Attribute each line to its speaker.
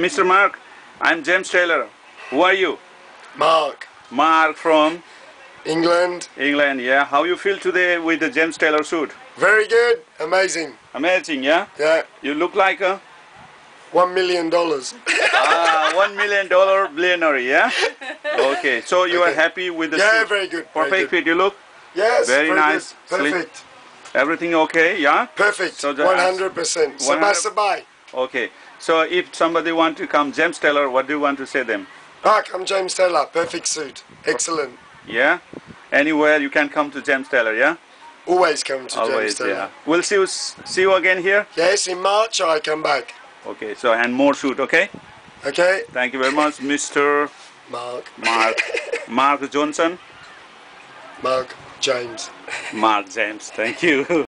Speaker 1: Mr. Mark, I'm James Taylor. Who are you?
Speaker 2: Mark,
Speaker 1: Mark from
Speaker 2: England.
Speaker 1: England, yeah. How you feel today with the James Taylor suit?
Speaker 2: Very good. Amazing.
Speaker 1: Amazing, yeah?
Speaker 2: Yeah.
Speaker 1: You look like a
Speaker 2: One million dollars.
Speaker 1: ah, one million dollar billionaire, yeah? Okay, so you are happy with the
Speaker 2: Yeah,
Speaker 1: suit?
Speaker 2: very good. very
Speaker 1: Perfect
Speaker 2: good.
Speaker 1: fit you look?
Speaker 2: Yes.
Speaker 1: Very nice.
Speaker 2: Good. Perfect.
Speaker 1: Everything okay, yeah?
Speaker 2: Perfect.
Speaker 1: So the-
Speaker 2: One hundred percent.
Speaker 1: 100
Speaker 2: Sabah sabay.
Speaker 1: Okay. So if somebody want to come James Taylor, what do you want to say them?
Speaker 2: Ah, Mark, I'm James Taylor. Perfect suit. Excellent.
Speaker 1: Yeah? Anywhere you can come to James Taylor, yeah?
Speaker 2: Always come to
Speaker 1: Always,
Speaker 2: James Taylor.
Speaker 1: yeah. We'll see you see you again here.
Speaker 2: Yes, in March I come back.
Speaker 1: Okay, so and more shoot, okay?
Speaker 2: Okay,
Speaker 1: Thank you very much, Mr.
Speaker 2: Mark.
Speaker 1: Mark Mark Johnson.
Speaker 2: Mark James.
Speaker 1: Mark James. Thank you.